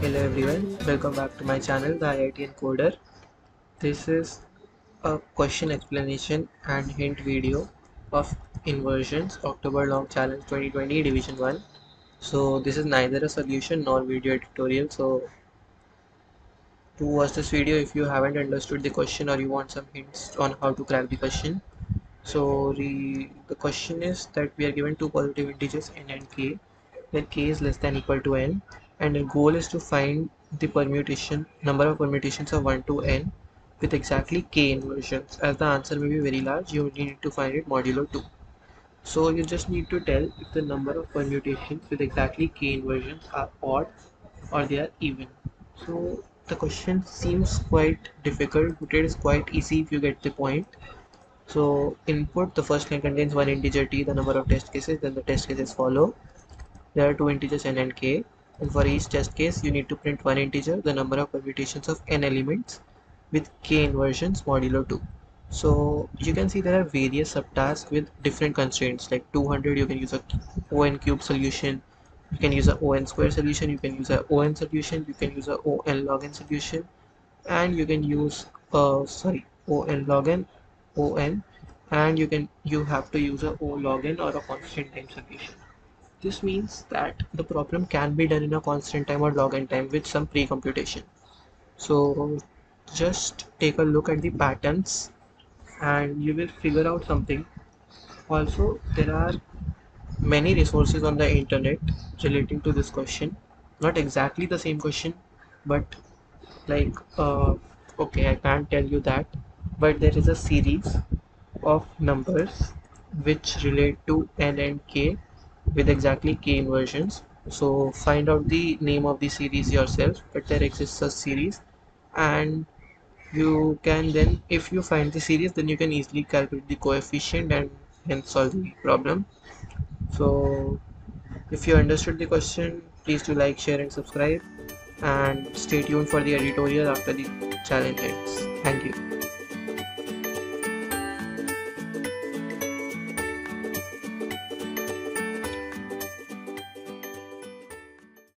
Hello everyone, welcome back to my channel, the IITian Coder. This is a question explanation and hint video of inversions October Long Challenge 2020 Division 1. So this is neither a solution nor video tutorial. So to watch this video if you haven't understood the question or you want some hints on how to crack the question. So the, the question is that we are given two positive integers n and k, then k is less than equal to n. And the goal is to find the permutation number of permutations of 1 to n with exactly k inversions. As the answer may be very large you need to find it modulo 2 so you just need to tell if the number of permutations with exactly k inversions are odd or they are even. So the question seems quite difficult but it is quite easy if you get the point. So input the first line contains one integer t the number of test cases then the test cases follow. There are two integers n and k and for each test case you need to print one integer the number of permutations of n elements with k inversions modulo 2 so you can see there are various subtasks with different constraints like 200 you can use a on cube solution you can use a on square solution you can use a on solution you can use a on log n solution and you can use uh sorry on log n on and you can you have to use a o log n or a constant time solution this means that the problem can be done in a constant time or log n time with some pre-computation. So just take a look at the patterns and you will figure out something. Also, there are many resources on the internet relating to this question. Not exactly the same question, but like, uh, okay, I can't tell you that, but there is a series of numbers which relate to n and k with exactly k inversions. So find out the name of the series yourself but there exists a series. And you can then if you find the series then you can easily calculate the coefficient and hence solve the problem so if you understood the question please do like share and subscribe. And stay tuned for the editorial after the challenge ends. Thank you